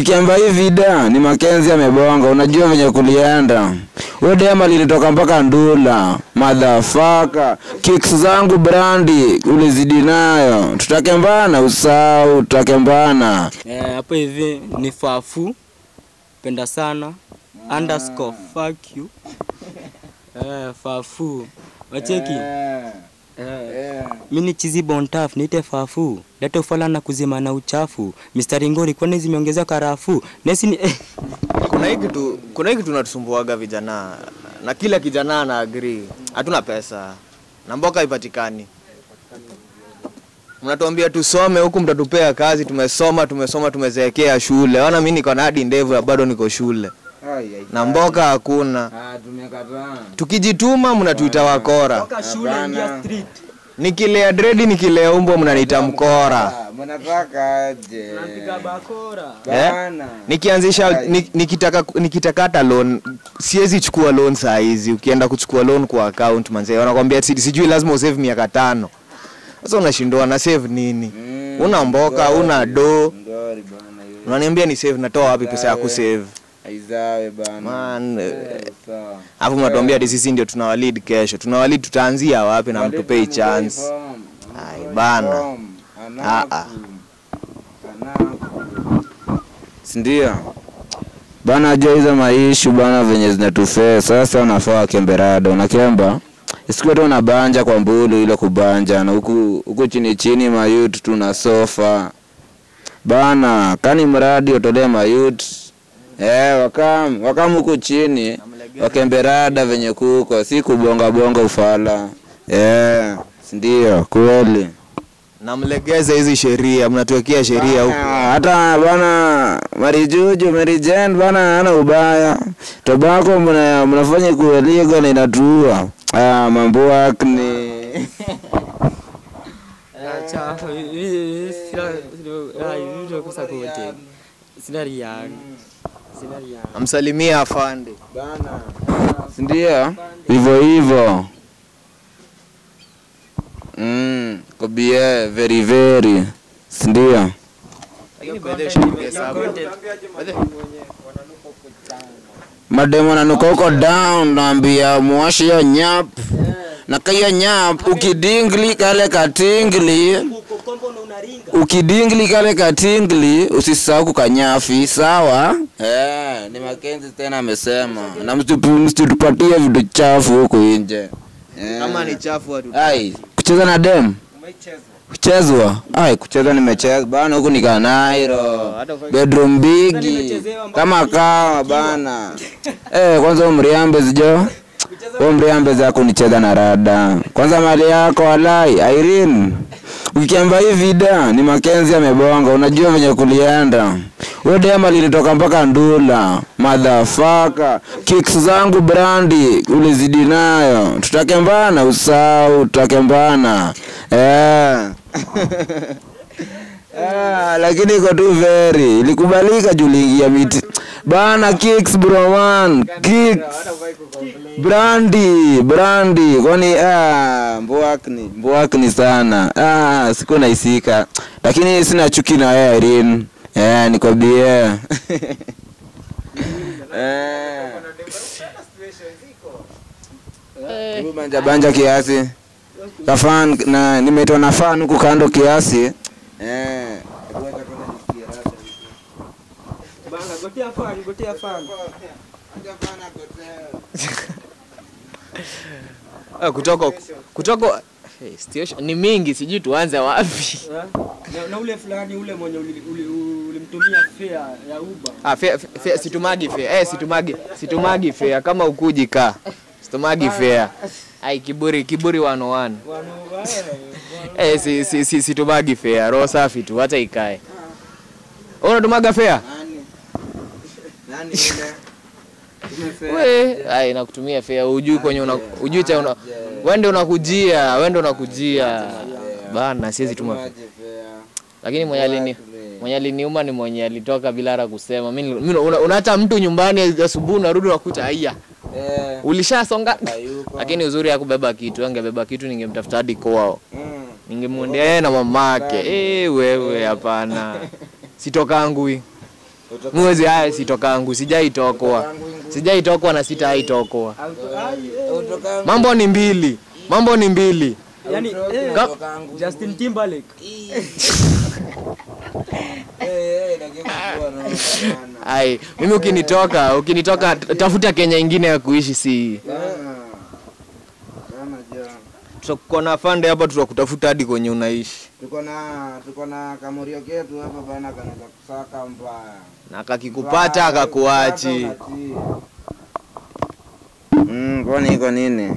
Ukiamba hii vida ni Makenzi amebonga, unajua venye kulienda. Huyo dema lilitoka mpaka Ndula, madhafaka. Kicks zangu brandi ulizidi nayo. Tutakembana usau, tutakembana. Eh, hapo hivi ni fafu penda sana underscore fuck you eh, fafu wacheki eh, mi ni chizi bontaf niite fafu. Lete ufala na kuzima na uchafu. Mistari ngori kwani zimeongezea karafu? Nesi ni eh. kuna hiki tu kuna hiki tunatusumbuaga vijana. Na kila kijana ana agree. Hatuna pesa. Na mboka ipatikani mnatuambia tusome huku mtatupea kazi. Tumesoma tumesoma tumezeekea shule. Wana mimi niko na hadi ndevu ya bado niko shule. Na mboka hakuna. Tukijituma mnatuita wakora. Toka shule ingia street nikilea dredi nikilea umbwa mnaniita mkora. Mnataka aje? Eh? nikianzisha ni- nikitaka nikitaka hata loan siwezi chukua loan saa hizi. Ukienda kuchukua loan kwa account manzee wanakwambia si- sijui lazima usave miaka tano. Sasa unashindwa na save nini? Una mboka una do. Unaniambia ni save natoa wapi pesa ya kusave Aizawe bana. man eh, alafu mnatuambia ati sisi ndio tunawalid kesho. Tunawalid tutaanzia wapi na mtupei chance? Ai, bana. Ah, ah. sindio bana jua hizo maishu bana venye zinatufee sasa unafaa wakemberada unakemba isikuwa tu unabanja kwa mbulu ile kubanja na huku huku chini chini mayut tuna sofa. Bana kani mradi utolee mayut eh, wakam wakam huku chini wakemberada venye kuko si kubonga bonga ufala eh, ndio kweli na mlegeze hizi sheria mnatuwekea sheria huku Ah, hata bwana marijuju marijen bwana ana ubaya tobako mna, mnafanya kuwa legal na inatua ah, mambo akni Acha, sina sina sina sina riang amsalimia afande sindio? Hivyo hivyo. Mm, kobie very very. Sindio? Mademo nanuka huko down naambia mwashi yo nyap. Na kaiyo nyap ukidingli kale katingli ukidingli kale katingli usisahau kukanyafi sawa? Eh, ni makenzi tena amesema. Na msitu- msitupatie vitu chafu huku nje. Eh. kama ni chafu watu ai. Kucheza na dem? Kuchezwa? Ai kucheza nimecheza. Bana huku nikanairo bedroom bigi. kama kawa bana. Eh, kwanza umriambe zijo. Umriambe zako nicheza na rada. Kwanza mali yako alai Irene ukiamba hii vida ni Makenzi amebonga unajua venye kulienda. Huyo dema lilitoka mpaka Ndula. Madhafaka kicks zangu brandi ulizidi nayo. Tutakembana usau tutakembana eh. Ah, lakini iko tu very. Ilikubalika juu liingia miti bana kicks bro man. Kicks. Brandi brandi. Kwani ah, mboakni, mboakni sana. Ah, siku naisika. Lakini sina chuki na wewe Irene. Eh, nikwambie. Eh. Eh. banja banja kiasi. Kafan na nimeitwa na fan huku kando kiasi. Eh. Banga gotea fani, gotea fani. Ah, kutoka kutoka hey, station ni mingi sijui tuanze wapi. Na, na ule fulani ule mwenye ulimtumia uli, uli ulimtumia fare ya Uber. Ah, fea, fare situmagi fea eh, situmagi situmagi fare. Kama ukuji ka situmagi fea ai kiburi kiburi 101 wano. Eh, si, si, si, situmagi fea roho safi tu hata ikae. Wewe unatumaga we ai nakutumia fea ujui kwenye una, ujui cha una, wende unakujia wende unakujia. Bana siwezi tuma lakini mwenye alini mwenye aliniuma ni mwenye alitoka bila hata kusema. Mimi unaacha mtu nyumbani asubuhi unarudi unakuta haya ulishasonga lakini uzuri ya kubeba kitu angebeba kitu ningemtafuta hadi kwao. Ningemwendea yeye na mamake. Eh wewe hapana. Sitokangui Mwezi haya sitokangu, sijaitokwa. Sijaitokwa na sitaitokwa. Mambo ni mbili. Mambo ni mbili. yani eh, Justin Timberlake Ai, mimi ukinitoka, ukinitoka tafuta Kenya ingine ya kuishi si. Tutakuwa na fande hapa, tutakutafuta hadi kwenye unaishi. Tuko na tuko na kamorio ketu hapa bana kanaweza kusaka mbaya Na kakikupata akakuachi. Mm, kwani iko nini?